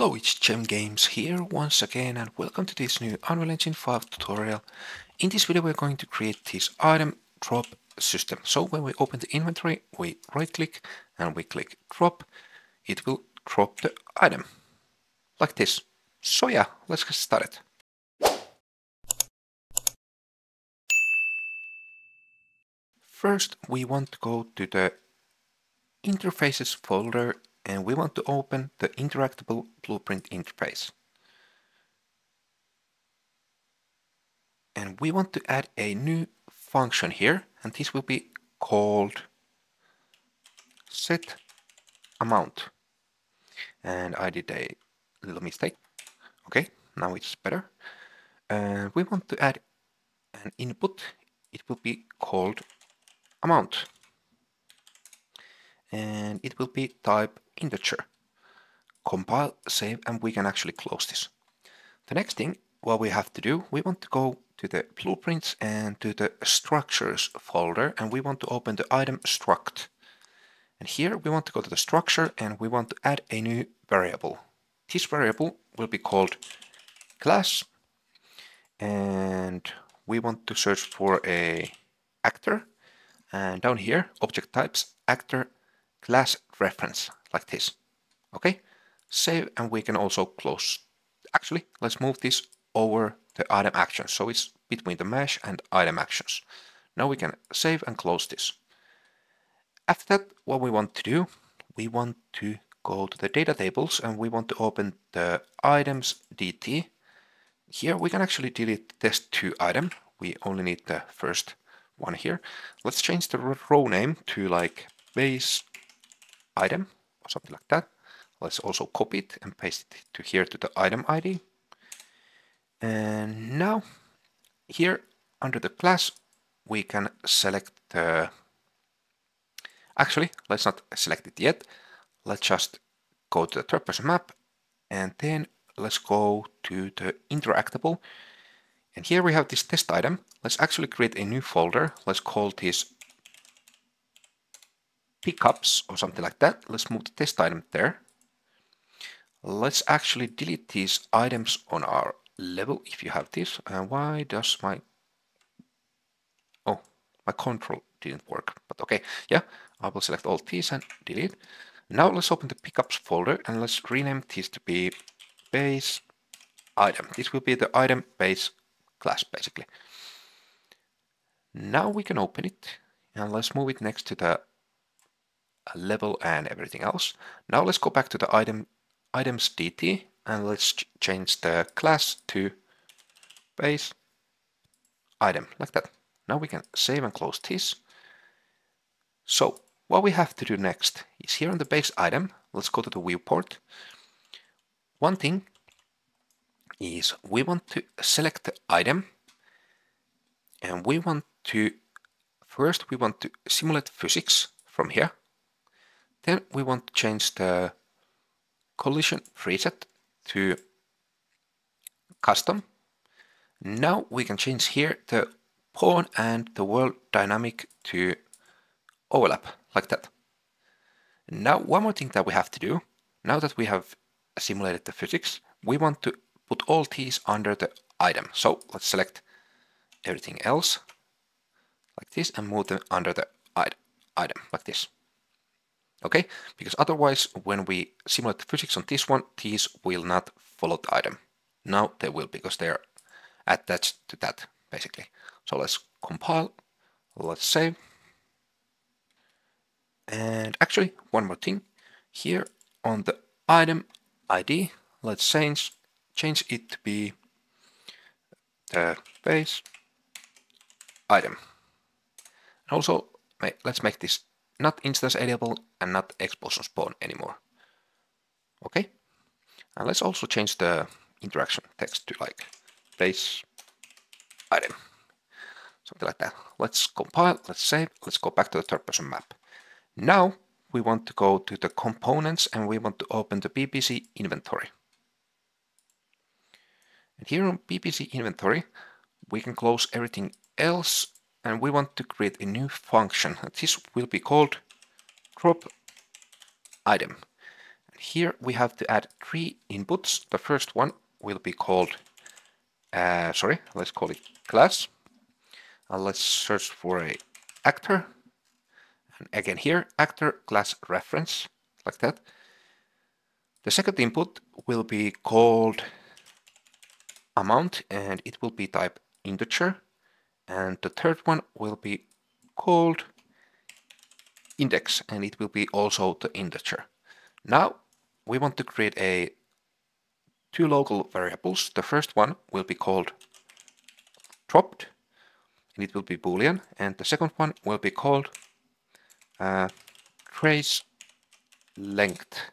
Hello, it's Jem Games here once again and welcome to this new Unreal Engine 5 tutorial. In this video we're going to create this item drop system. So when we open the inventory, we right click and we click drop, it will drop the item like this. So yeah, let's get started. First we want to go to the interfaces folder and we want to open the interactable blueprint interface. And we want to add a new function here and this will be called set amount. And I did a little mistake. Okay, now it's better. And we want to add an input. It will be called amount. And it will be type integer. Compile, save, and we can actually close this. The next thing, what we have to do, we want to go to the blueprints and to the structures folder, and we want to open the item struct. And here we want to go to the structure and we want to add a new variable. This variable will be called class and we want to search for a actor and down here object types actor class reference like this. Okay, save and we can also close. Actually, let's move this over the item actions. So it's between the mesh and item actions. Now we can save and close this. After that, what we want to do, we want to go to the data tables and we want to open the items DT. Here we can actually delete this two item. We only need the first one here. Let's change the row name to like base item something like that. Let's also copy it and paste it to here to the item ID. And now here under the class we can select the actually let's not select it yet let's just go to the third person map and then let's go to the interactable and here we have this test item let's actually create a new folder let's call this pickups or something like that. Let's move the test item there. Let's actually delete these items on our level if you have this. And why does my... Oh, my control didn't work. But okay, yeah, I will select all these and delete. Now let's open the pickups folder and let's rename this to be base item. This will be the item base class basically. Now we can open it and let's move it next to the level and everything else. Now let's go back to the item items DT and let's ch change the class to base item like that. Now we can save and close this. So what we have to do next is here on the base item, let's go to the viewport. One thing is we want to select the item and we want to first we want to simulate physics from here then we want to change the collision preset to custom. Now we can change here the pawn and the world dynamic to overlap like that. Now one more thing that we have to do, now that we have simulated the physics, we want to put all these under the item. So let's select everything else like this and move them under the item like this okay? Because otherwise, when we simulate the physics on this one, these will not follow the item. Now they will because they're attached to that, basically. So let's compile, let's save. And actually, one more thing. Here on the item ID, let's change, change it to be the base item. And also, let's make this not instance editable and not expose on spawn anymore. Okay, and let's also change the interaction text to like base item, something like that. Let's compile, let's save, let's go back to the third person map. Now we want to go to the components and we want to open the BPC inventory. And here on BPC inventory, we can close everything else and we want to create a new function. This will be called drop item. Here we have to add three inputs. The first one will be called, uh, sorry, let's call it class. Uh, let's search for a actor. And again here, actor class reference, like that. The second input will be called amount and it will be type integer. And the third one will be called index and it will be also the integer. Now we want to create a two local variables. The first one will be called dropped and it will be boolean and the second one will be called uh, trace length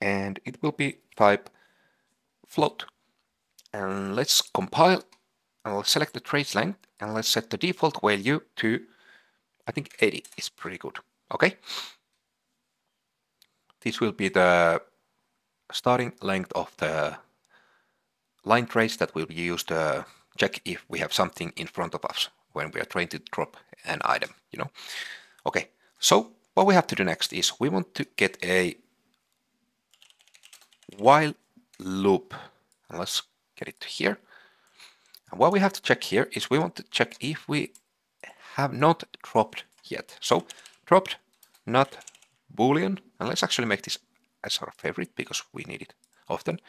and it will be type float and let's compile and let's select the trace length and let's set the default value to I think 80 is pretty good okay this will be the starting length of the line trace that will be used to check if we have something in front of us when we are trying to drop an item, you know. Okay, so what we have to do next is we want to get a while loop. Let's get it here. And what we have to check here is we want to check if we have not dropped yet. So dropped, not boolean, and let's actually make this as our favorite because we need it often.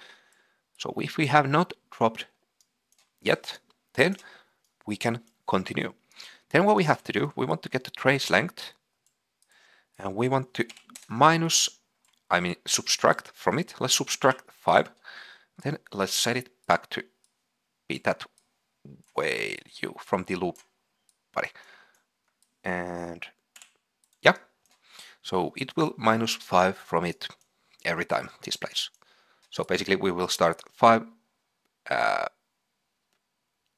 So if we have not dropped yet, then we can continue. Then what we have to do, we want to get the trace length and we want to minus, I mean subtract from it. Let's subtract 5. Then let's set it back to be that value from the loop body. And yeah, so it will minus 5 from it every time this plays. So basically we will start 5 uh,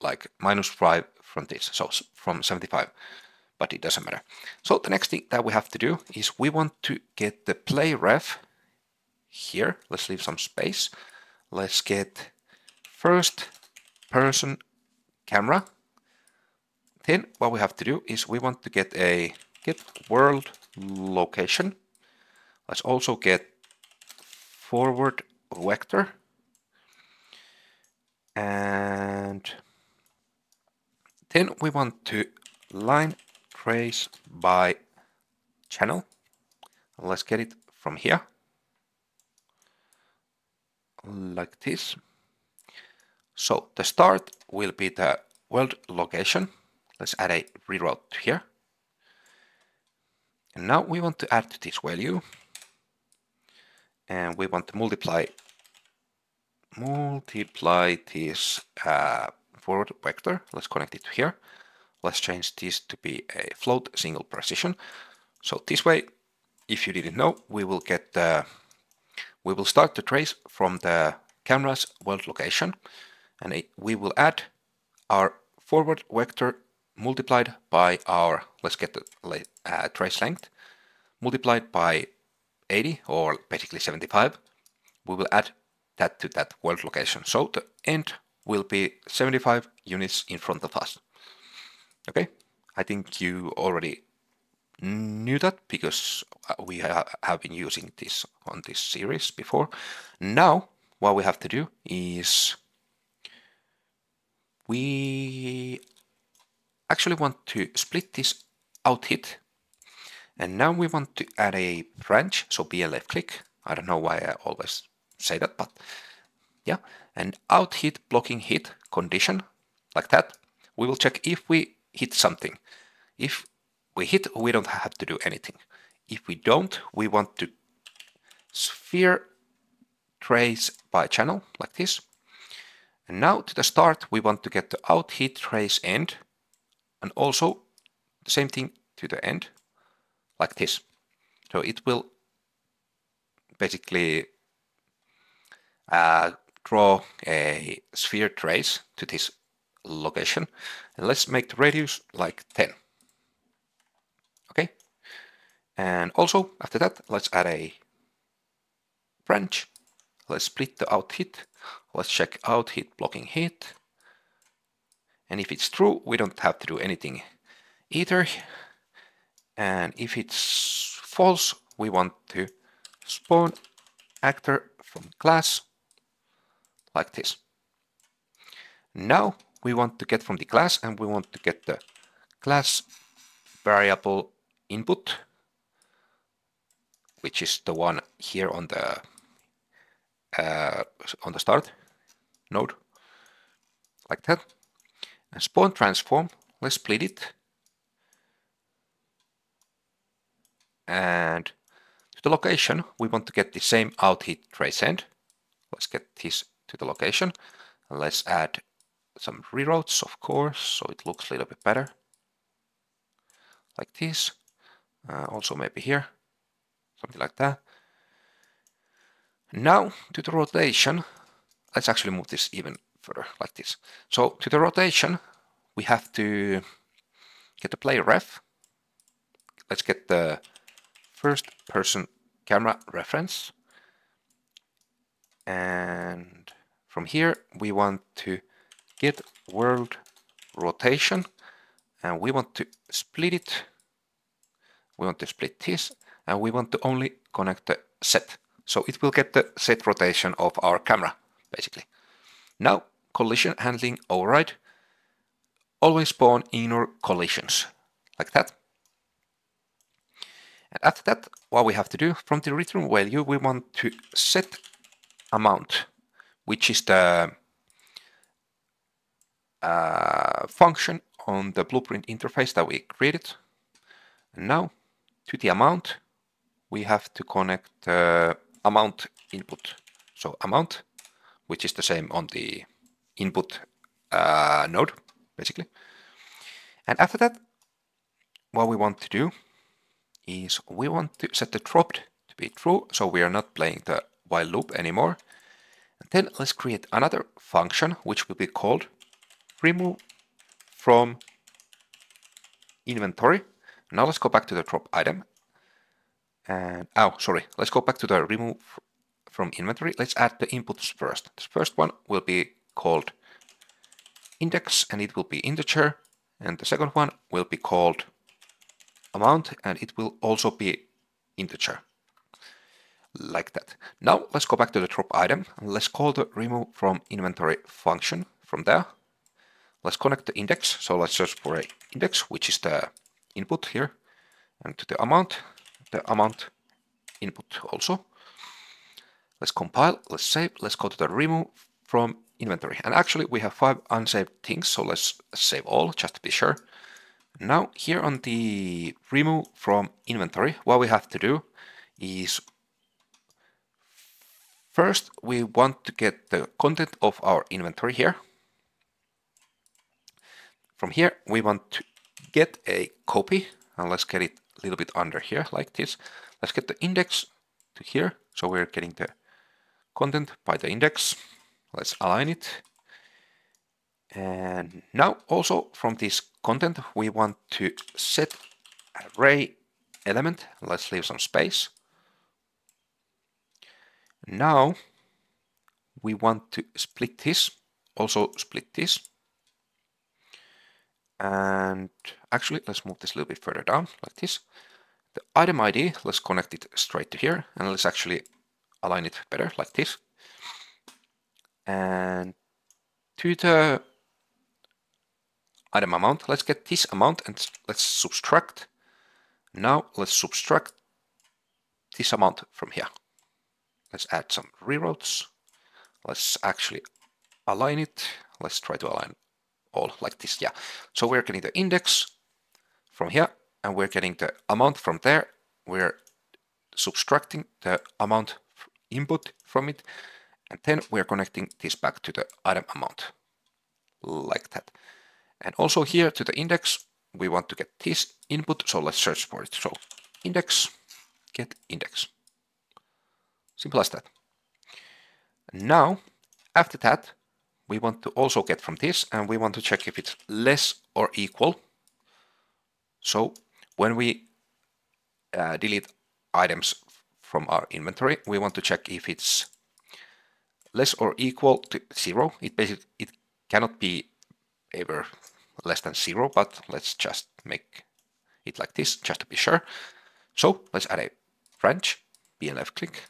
like minus 5 from this, so from 75, but it doesn't matter. So the next thing that we have to do is we want to get the play ref here. Let's leave some space. Let's get first person camera. Then what we have to do is we want to get a get world location. Let's also get forward vector and then we want to line trace by channel. Let's get it from here like this. So the start will be the world location. Let's add a reroute here. And now we want to add this value and we want to multiply multiply this uh, forward vector. Let's connect it to here. Let's change this to be a float single precision. So this way, if you didn't know, we will get the we will start the trace from the camera's world location and we will add our forward vector multiplied by our, let's get the uh, trace length, multiplied by 80 or basically 75. We will add that to that world location. So the end will be 75 units in front of us. Okay, I think you already knew that because uh, we ha have been using this on this series before. Now, what we have to do is we actually want to split this out hit and now we want to add a branch, so be a left click. I don't know why I always say that, but yeah. And out hit blocking hit condition, like that. We will check if we hit something. If we hit, we don't have to do anything. If we don't, we want to sphere trace by channel, like this. And now to the start, we want to get the out hit trace end, and also the same thing to the end, like this. So it will basically uh, draw a sphere trace to this location. And let's make the radius like 10. Okay. And also after that, let's add a branch. Let's split the out hit. Let's check out hit blocking hit. And if it's true, we don't have to do anything either. And if it's false, we want to spawn actor from class like this. Now we want to get from the class and we want to get the class variable input which is the one here on the uh, on the start node like that. And spawn transform let's split it. And to the location we want to get the same out hit trace end. Let's get this to the location. Let's add some reroutes of course so it looks a little bit better. Like this. Uh, also maybe here. Something like that. Now to the rotation let's actually move this even further like this. So to the rotation we have to get the player ref. Let's get the first person camera reference. And from here we want to get world rotation and we want to split it. We want to split this and we want to only connect the set. So it will get the set rotation of our camera basically now collision handling override always spawn ignore collisions like that and after that what we have to do from the return value we want to set amount which is the uh, function on the blueprint interface that we created. And now to the amount, we have to connect the amount input. So amount, which is the same on the input uh, node, basically. And after that, what we want to do is we want to set the dropped to be true, so we are not playing the while loop anymore. And then let's create another function, which will be called remove from inventory. Now let's go back to the drop item. And oh, sorry, let's go back to the remove from inventory. Let's add the inputs first. The first one will be called index and it will be integer. And the second one will be called amount and it will also be integer like that. Now let's go back to the drop item and let's call the remove from inventory function from there. Let's connect the index. So let's search for a index, which is the input here, and to the amount, the amount input also. Let's compile, let's save, let's go to the remove from inventory. And actually we have five unsaved things, so let's save all just to be sure. Now here on the remove from inventory, what we have to do is first we want to get the content of our inventory here. From here, we want to get a copy, and let's get it a little bit under here, like this. Let's get the index to here, so we're getting the content by the index. Let's align it. And now also from this content, we want to set array element. Let's leave some space. Now we want to split this, also split this. And actually, let's move this a little bit further down like this. The item ID, let's connect it straight to here and let's actually align it better like this. And to the item amount, let's get this amount and let's subtract. Now let's subtract this amount from here. Let's add some reroutes. Let's actually align it. Let's try to align all like this. Yeah. So we're getting the index from here and we're getting the amount from there. We're subtracting the amount input from it. And then we're connecting this back to the item amount like that. And also here to the index, we want to get this input. So let's search for it. So index, get index. Simple as that. Now, after that, we want to also get from this and we want to check if it's less or equal. So when we uh, delete items from our inventory, we want to check if it's less or equal to zero. It basically it cannot be ever less than zero, but let's just make it like this just to be sure. So let's add a branch B and left click.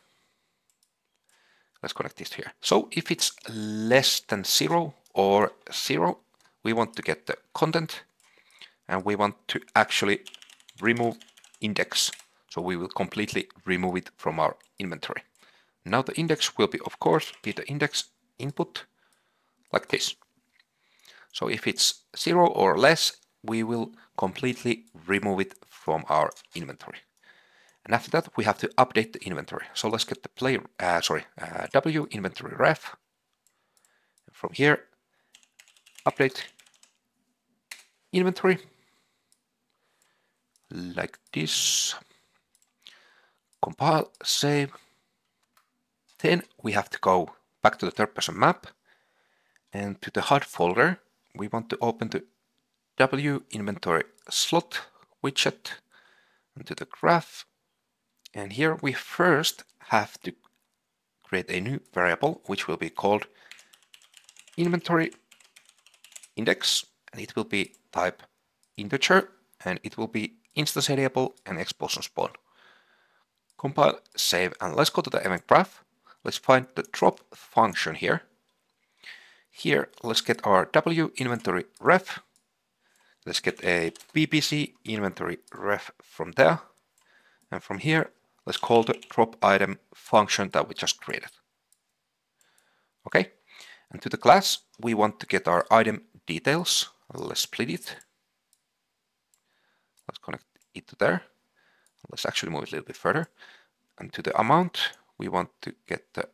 Let's connect this here. So if it's less than zero or zero, we want to get the content and we want to actually remove index. So we will completely remove it from our inventory. Now the index will be, of course, be the index input like this. So if it's zero or less, we will completely remove it from our inventory. And after that, we have to update the inventory. So let's get the play, uh, sorry, uh, W inventory ref. From here, update inventory like this. Compile, save. Then we have to go back to the third person map and to the HUD folder. We want to open the W inventory slot widget and into the graph. And here we first have to create a new variable which will be called inventory index and it will be type integer and it will be instance editable and expose on spawn. Compile, save, and let's go to the event graph. Let's find the drop function here. Here, let's get our W inventory ref. Let's get a BPC inventory ref from there. And from here, let's call the drop item function that we just created. Okay, and to the class, we want to get our item details. Let's split it. Let's connect it to there. Let's actually move it a little bit further. And to the amount, we want to get the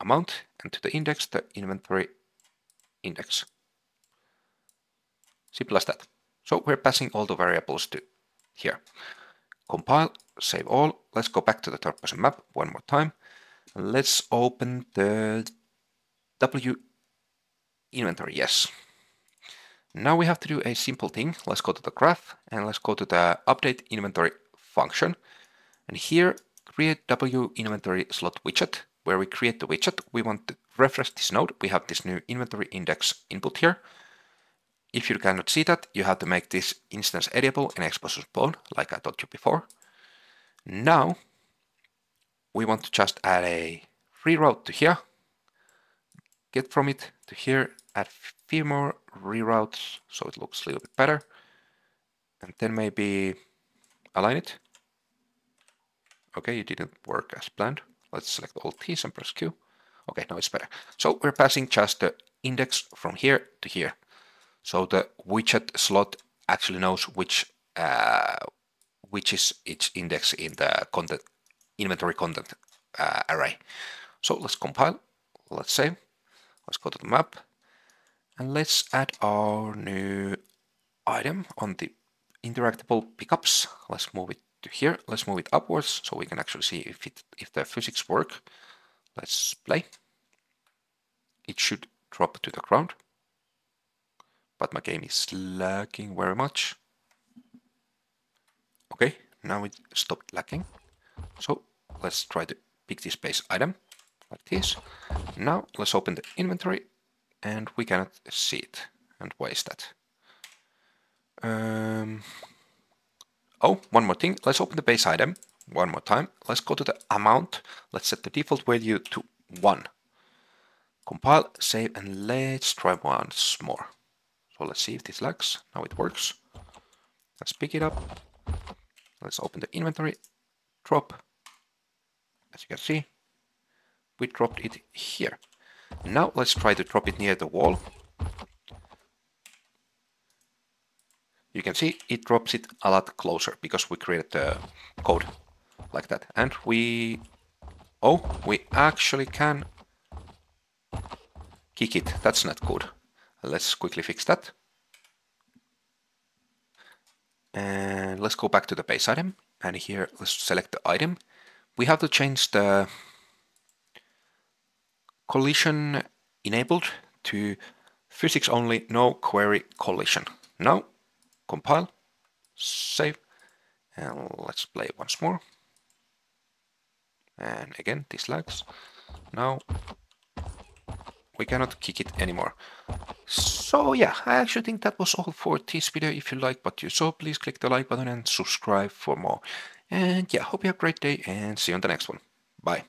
amount and to the index, the inventory index. Simple as that. So we're passing all the variables to here. Compile, save all. Let's go back to the third person map one more time. Let's open the W inventory, yes. Now we have to do a simple thing. Let's go to the graph and let's go to the update inventory function. And here, create W inventory slot widget. Where we create the widget, we want to refresh this node. We have this new inventory index input here. If you cannot see that, you have to make this instance editable in Expose on Spawn, like I told you before. Now, we want to just add a reroute to here. Get from it to here, add a few more reroutes so it looks a little bit better. And then maybe align it. Okay, it didn't work as planned. Let's select all T's and press Q. Okay, now it's better. So we're passing just the index from here to here. So the widget slot actually knows which uh, which is its index in the content inventory content uh, array. So let's compile. Let's save. Let's go to the map and let's add our new item on the interactable pickups. Let's move it to here. Let's move it upwards so we can actually see if it if the physics work. Let's play. It should drop to the ground. But my game is lagging very much. Okay, now it stopped lagging. So let's try to pick this base item like this. Now let's open the inventory and we cannot see it. And why is that? Um, oh, one more thing. Let's open the base item one more time. Let's go to the amount. Let's set the default value to 1. Compile, save, and let's try once more. So let's see if this lags. Now it works. Let's pick it up. Let's open the inventory. Drop. As you can see, we dropped it here. Now let's try to drop it near the wall. You can see it drops it a lot closer because we created the code like that. And we... Oh, we actually can kick it. That's not good. Let's quickly fix that. And let's go back to the base item. And here, let's select the item. We have to change the collision enabled to physics only, no query collision. Now, compile, save, and let's play once more. And again, this lags. Now, we cannot kick it anymore. So yeah, I actually think that was all for this video. If you like what you saw, please click the like button and subscribe for more And yeah, hope you have a great day and see you on the next one. Bye.